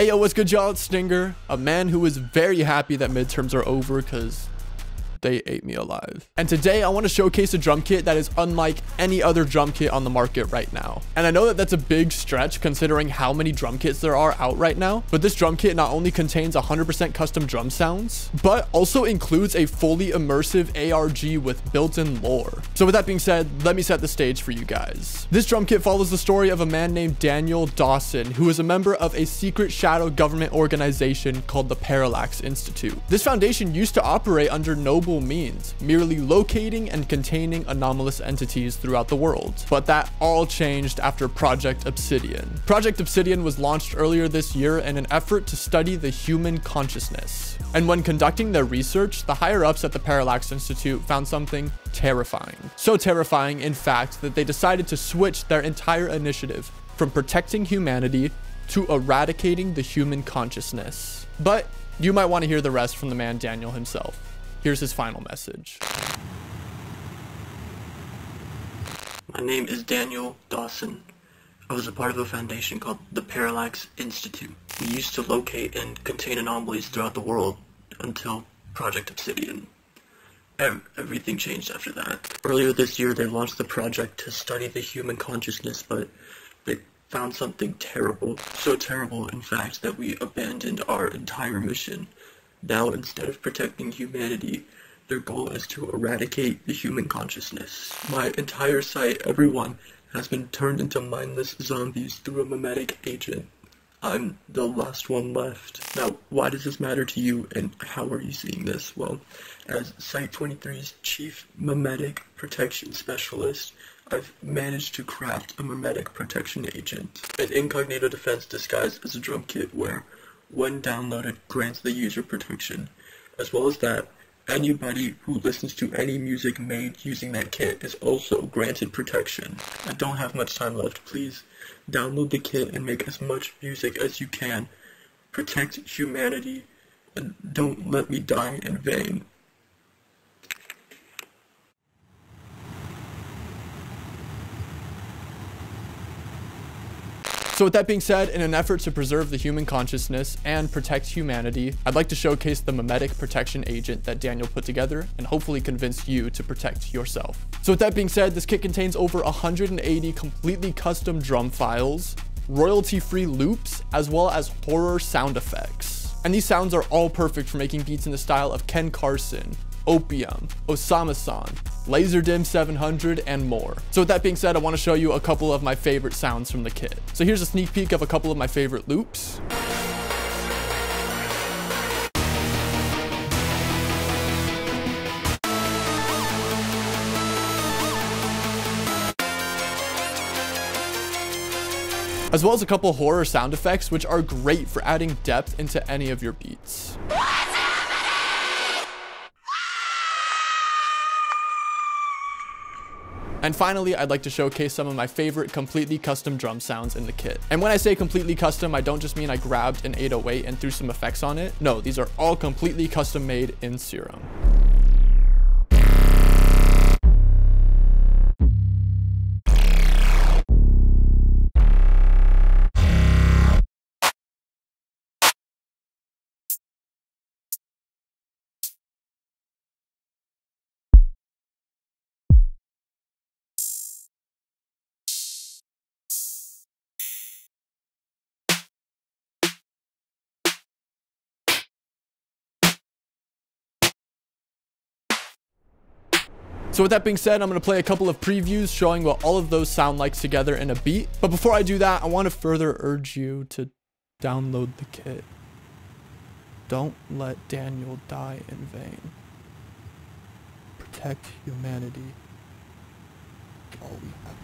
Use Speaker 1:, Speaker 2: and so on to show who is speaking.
Speaker 1: Ayo, what's good, y'all? It's Stinger, a man who is very happy that midterms are over because they ate me alive. And today I want to showcase a drum kit that is unlike any other drum kit on the market right now. And I know that that's a big stretch considering how many drum kits there are out right now, but this drum kit not only contains 100% custom drum sounds, but also includes a fully immersive ARG with built-in lore. So with that being said, let me set the stage for you guys. This drum kit follows the story of a man named Daniel Dawson, who is a member of a secret shadow government organization called the Parallax Institute. This foundation used to operate under noble means, merely locating and containing anomalous entities throughout the world. But that all changed after Project Obsidian. Project Obsidian was launched earlier this year in an effort to study the human consciousness. And when conducting their research, the higher ups at the Parallax Institute found something terrifying. So terrifying, in fact, that they decided to switch their entire initiative from protecting humanity to eradicating the human consciousness. But you might want to hear the rest from the man Daniel himself. Here's his final message.
Speaker 2: My name is Daniel Dawson. I was a part of a foundation called the Parallax Institute. We used to locate and contain anomalies throughout the world until Project Obsidian. Everything changed after that. Earlier this year, they launched the project to study the human consciousness, but they found something terrible. So terrible, in fact, that we abandoned our entire mission. Now, instead of protecting humanity, their goal is to eradicate the human consciousness. My entire site, everyone, has been turned into mindless zombies through a memetic agent. I'm the last one left. Now, why does this matter to you, and how are you seeing this? Well, as Site-23's chief memetic protection specialist, I've managed to craft a memetic protection agent, an incognito defense disguised as a drum kit where when downloaded, grants the user protection. As well as that, anybody who listens to any music made using that kit is also granted protection. I don't have much time left. Please download the kit and make as much music as you can. Protect humanity and don't let me die in vain.
Speaker 1: So with that being said, in an effort to preserve the human consciousness and protect humanity, I'd like to showcase the memetic protection agent that Daniel put together and hopefully convince you to protect yourself. So with that being said, this kit contains over 180 completely custom drum files, royalty-free loops, as well as horror sound effects. And these sounds are all perfect for making beats in the style of Ken Carson, Opium, Osamason, Lazer Dim 700, and more. So with that being said, I want to show you a couple of my favorite sounds from the kit. So here's a sneak peek of a couple of my favorite loops. as well as a couple horror sound effects, which are great for adding depth into any of your beats. And finally, I'd like to showcase some of my favorite completely custom drum sounds in the kit. And when I say completely custom, I don't just mean I grabbed an 808 and threw some effects on it. No, these are all completely custom made in Serum. So with that being said, I'm going to play a couple of previews showing what all of those sound like together in a beat. But before I do that, I want to further urge you to download the kit. Don't let Daniel die in vain. Protect humanity. All we have.